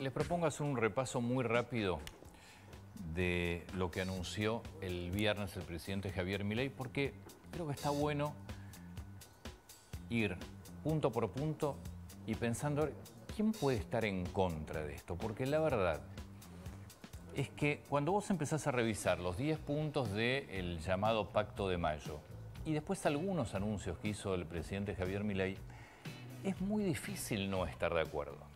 les propongo hacer un repaso muy rápido de lo que anunció el viernes el presidente Javier Milei, porque creo que está bueno ir punto por punto y pensando quién puede estar en contra de esto, porque la verdad es que cuando vos empezás a revisar los 10 puntos del llamado Pacto de Mayo y después algunos anuncios que hizo el presidente Javier Milei, es muy difícil no estar de acuerdo.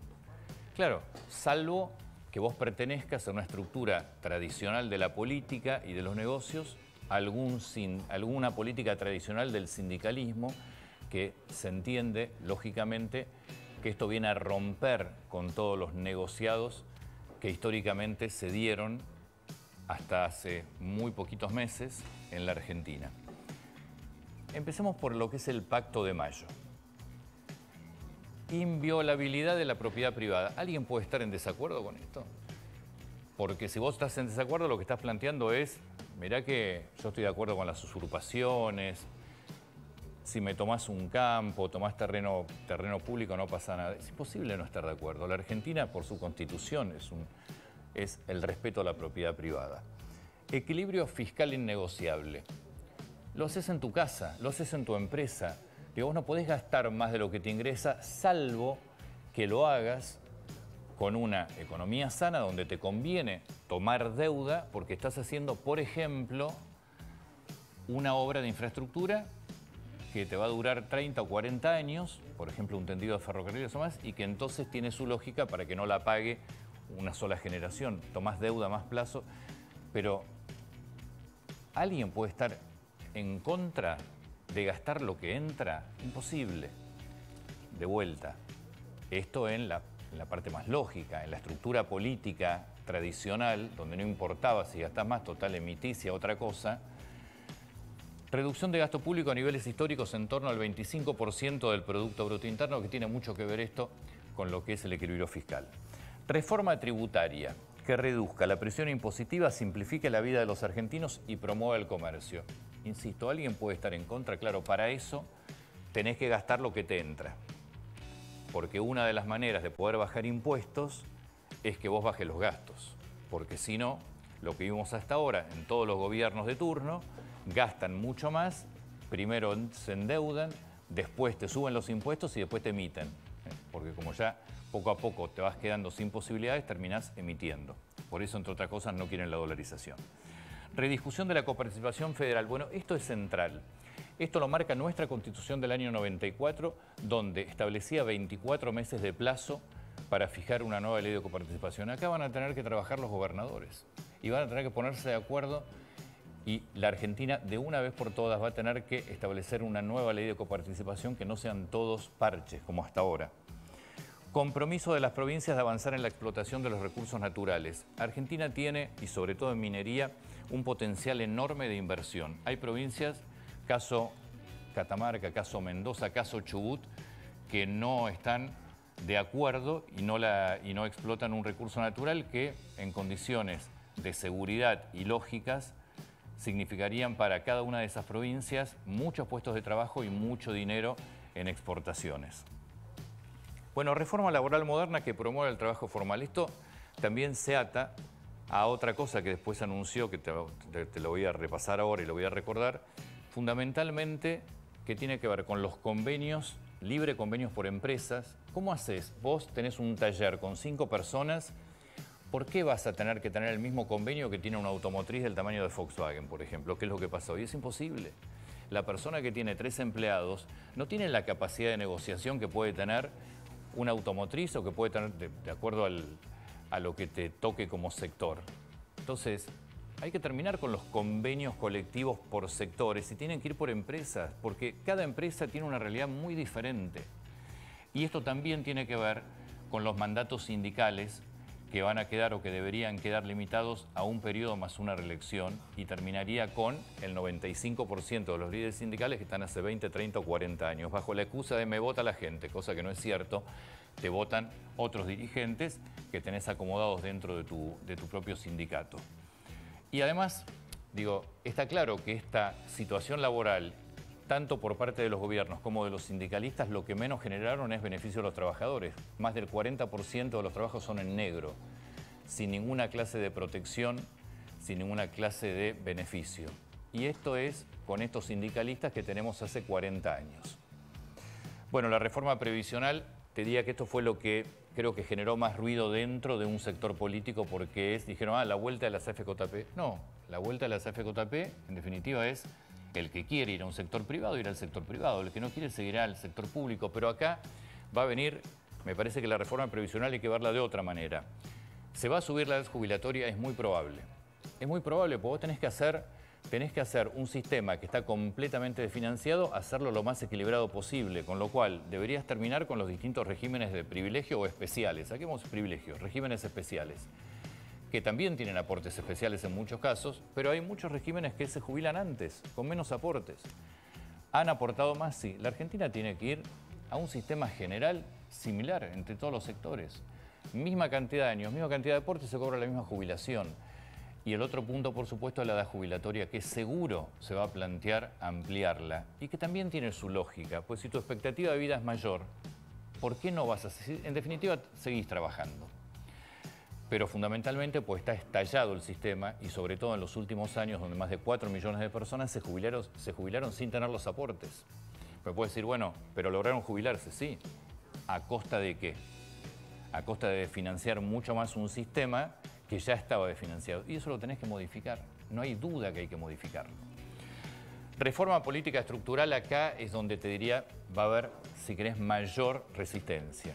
Claro, salvo que vos pertenezcas a una estructura tradicional de la política y de los negocios, alguna política tradicional del sindicalismo, que se entiende, lógicamente, que esto viene a romper con todos los negociados que históricamente se dieron hasta hace muy poquitos meses en la Argentina. Empecemos por lo que es el Pacto de Mayo. Inviolabilidad de la propiedad privada. ¿Alguien puede estar en desacuerdo con esto? Porque si vos estás en desacuerdo, lo que estás planteando es, mirá que yo estoy de acuerdo con las usurpaciones, si me tomás un campo, tomás terreno, terreno público, no pasa nada. Es imposible no estar de acuerdo. La Argentina, por su constitución, es, el respeto a la propiedad privada. Equilibrio fiscal innegociable. Lo haces en tu casa, lo haces en tu empresa. Digo, vos no podés gastar más de lo que te ingresa, salvo que lo hagas con una economía sana donde te conviene tomar deuda porque estás haciendo, por ejemplo, una obra de infraestructura que te va a durar 30 o 40 años, por ejemplo un tendido de ferrocarriles o más, y que entonces tiene su lógica para que no la pague una sola generación. Tomás deuda más plazo, pero ¿alguien puede estar en contra de gastar lo que entra? Imposible. De vuelta. Esto en la, en la parte más lógica, en la estructura política tradicional, donde no importaba si gastás más, total emiticia, otra cosa, Reducción de gasto público a niveles históricos en torno al 25% del Producto Bruto Interno, que tiene mucho que ver esto con lo que es el equilibrio fiscal. Reforma tributaria que reduzca la presión impositiva, simplifique la vida de los argentinos y promueva el comercio. Insisto, alguien puede estar en contra, claro, para eso tenés que gastar lo que te entra. Porque una de las maneras de poder bajar impuestos es que vos bajes los gastos. Porque si no, lo que vimos hasta ahora en todos los gobiernos de turno gastan mucho más, primero se endeudan, después te suben los impuestos y después te emiten. Porque como ya poco a poco te vas quedando sin posibilidades, terminás emitiendo. Por eso, entre otras cosas, no quieren la dolarización. Rediscusión de la coparticipación federal. Bueno, esto es central. Esto lo marca nuestra Constitución del año 94, donde establecía 24 meses de plazo para fijar una nueva ley de coparticipación. Acá van a tener que trabajar los gobernadores y van a tener que ponerse de acuerdo y la Argentina de una vez por todas va a tener que establecer una nueva ley de coparticipación que no sean todos parches como hasta ahora. Compromiso de las provincias de avanzar en la explotación de los recursos naturales. Argentina tiene, y sobre todo en minería, un potencial enorme de inversión. Hay provincias, caso Catamarca, caso Mendoza, caso Chubut, que no están de acuerdo y no, explotan un recurso natural que en condiciones de seguridad y lógicas significarían para cada una de esas provincias muchos puestos de trabajo y mucho dinero en exportaciones. Bueno, reforma laboral moderna que promueve el trabajo formal. Esto también se ata a otra cosa que después anunció, que te, lo voy a repasar ahora y lo voy a recordar, fundamentalmente que tiene que ver con los convenios, libre convenios por empresas. ¿Cómo haces? Vos tenés un taller con cinco personas ¿por qué vas a tener que tener el mismo convenio que tiene una automotriz del tamaño de Volkswagen, por ejemplo? ¿Qué es lo que pasa hoy? Es imposible. La persona que tiene tres empleados no tiene la capacidad de negociación que puede tener una automotriz o que puede tener de, acuerdo a lo que te toque como sector. Entonces, hay que terminar con los convenios colectivos por sectores y tienen que ir por empresas, porque cada empresa tiene una realidad muy diferente. Y esto también tiene que ver con los mandatos sindicales que van a quedar o que deberían quedar limitados a un periodo más una reelección y terminaría con el 95% de los líderes sindicales que están hace 20, 30 o 40 años, bajo la excusa de me vota la gente, cosa que no es cierto, te votan otros dirigentes que tenés acomodados dentro de tu, de tu propio sindicato. Y además, digo, está claro que esta situación laboral tanto por parte de los gobiernos como de los sindicalistas, lo que menos generaron es beneficio a los trabajadores. Más del 40% de los trabajos son en negro, sin ninguna clase de protección, sin ninguna clase de beneficio. Y esto es con estos sindicalistas que tenemos hace 40 años. Bueno, la reforma previsional, te diría que esto fue lo que creo que generó más ruido dentro de un sector político porque es, dijeron, ah, la vuelta de la CFJP. No, la vuelta de la CFJP en definitiva es el que quiere ir a un sector privado, irá al sector privado, el que no quiere seguirá al sector público, pero acá va a venir, me parece que la reforma previsional hay que verla de otra manera. ¿Se va a subir la edad jubilatoria? Es muy probable. Es muy probable, porque vos tenés que hacer tenés que hacer un sistema que está completamente desfinanciado, hacerlo lo más equilibrado posible, con lo cual deberías terminar con los distintos regímenes de privilegio o especiales. Saquemos privilegios, regímenes especiales, que también tienen aportes especiales en muchos casos, pero hay muchos regímenes que se jubilan antes, con menos aportes. ¿Han aportado más? Sí. La Argentina tiene que ir a un sistema general similar entre todos los sectores. Misma cantidad de años, misma cantidad de aportes, se cobra la misma jubilación. Y el otro punto, por supuesto, es la edad jubilatoria, que seguro se va a plantear ampliarla y que también tiene su lógica, pues si tu expectativa de vida es mayor, ¿por qué no vas a? En definitiva, seguís trabajando. Pero fundamentalmente, pues está estallado el sistema y sobre todo en los últimos años, donde más de 4 millones de personas se jubilaron, se jubilaron sin tener los aportes. Me puedes decir, bueno, pero lograron jubilarse, sí. ¿A costa de qué? A costa de financiar mucho más un sistema que ya estaba desfinanciado. Y eso lo tenés que modificar. No hay duda que hay que modificarlo. Reforma política estructural acá es donde te diría va a haber, si querés, mayor resistencia.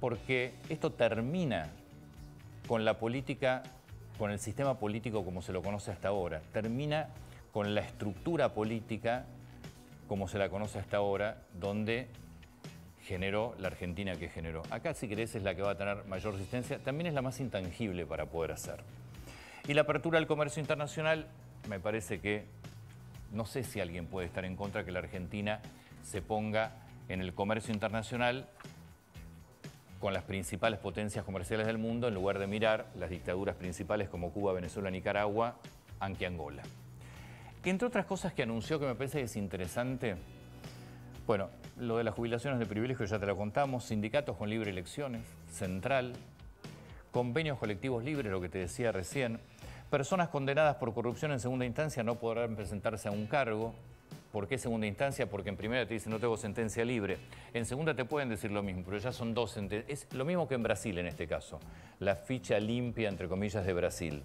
Porque esto termina con la política, con el sistema político como se lo conoce hasta ahora. Termina con la estructura política como se la conoce hasta ahora, donde generó la Argentina que generó. Acá, si querés, es la que va a tener mayor resistencia. También es la más intangible para poder hacer. Y la apertura al comercio internacional, me parece que no sé si alguien puede estar en contra que la Argentina se ponga en el comercio internacional con las principales potencias comerciales del mundo en lugar de mirar las dictaduras principales como Cuba, Venezuela, Nicaragua, aunque Angola. Entre otras cosas que anunció que me parece que es interesante, bueno, lo de las jubilaciones de privilegio ya te lo contamos, sindicatos con libre elecciones, central, convenios colectivos libres, lo que te decía recién, personas condenadas por corrupción en segunda instancia no podrán presentarse a un cargo. ¿Por qué segunda instancia? Porque en primera te dicen no tengo sentencia libre. En segunda te pueden decir lo mismo, pero ya son dos sentencias. Es lo mismo que en Brasil en este caso. La ficha limpia, entre comillas, de Brasil.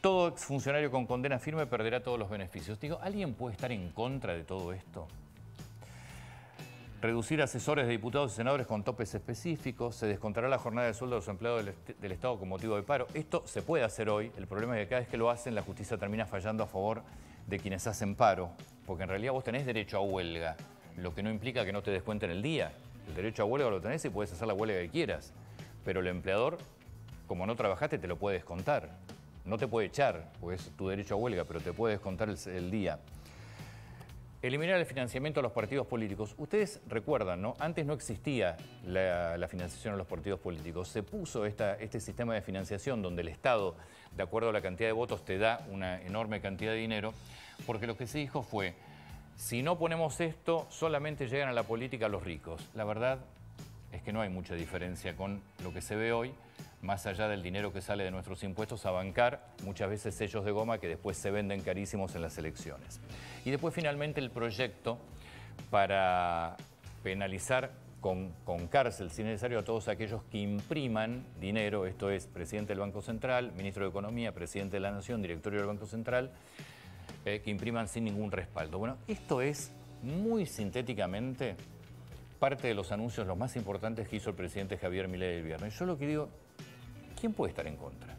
Todo exfuncionario con condena firme perderá todos los beneficios. Digo, ¿alguien puede estar en contra de todo esto? reducir asesores de diputados y senadores con topes específicos, se descontará la jornada de sueldo de los empleados del, Estado con motivo de paro. Esto se puede hacer hoy, el problema es que cada vez que lo hacen la justicia termina fallando a favor de quienes hacen paro, porque en realidad vos tenés derecho a huelga, lo que no implica que no te descuenten el día. El derecho a huelga lo tenés y puedes hacer la huelga que quieras, pero el empleador, como no trabajaste, te lo puede descontar. No te puede echar, porque es tu derecho a huelga, pero te puede descontar el día. Eliminar el financiamiento a los partidos políticos. Ustedes recuerdan, ¿no? Antes no existía la, financiación a los partidos políticos. Se puso este sistema de financiación donde el Estado, de acuerdo a la cantidad de votos, te da una enorme cantidad de dinero, porque lo que se dijo fue, si no ponemos esto, solamente llegan a la política los ricos. La verdad es que no hay mucha diferencia con lo que se ve hoy más allá del dinero que sale de nuestros impuestos, a bancar muchas veces sellos de goma que después se venden carísimos en las elecciones. Y después finalmente el proyecto para penalizar con, cárcel, si necesario, a todos aquellos que impriman dinero, esto es presidente del Banco Central, ministro de Economía, presidente de la Nación, directorio del Banco Central, eh, que impriman sin ningún respaldo. Bueno, esto es muy sintéticamente parte de los anuncios los más importantes que hizo el presidente Javier Milei el viernes. Yo lo que digo, ¿quién puede estar en contra?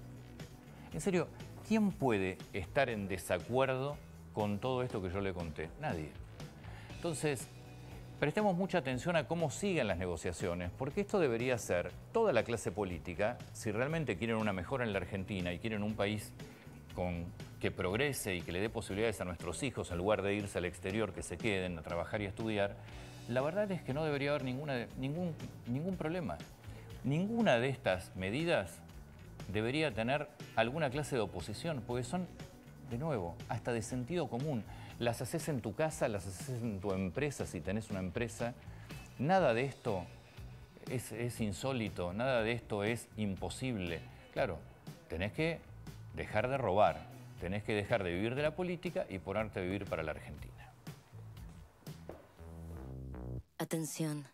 En serio, ¿quién puede estar en desacuerdo con todo esto que yo le conté? Nadie. Entonces, prestemos mucha atención a cómo siguen las negociaciones, porque esto debería ser toda la clase política, si realmente quieren una mejora en la Argentina y quieren un país con, que progrese y que le dé posibilidades a nuestros hijos, en lugar de irse al exterior, que se queden a trabajar y estudiar, la verdad es que no debería haber ninguna, ningún, ningún problema. Ninguna de estas medidas debería tener alguna clase de oposición, porque son, de nuevo, hasta de sentido común. las haces en tu casa, las haces en tu empresa, si tenés una empresa. Nada de esto es, es insólito, nada de esto es imposible. Claro, tenés que dejar de robar, tenés que dejar de vivir de la política y ponerte a vivir para la Argentina. Atención.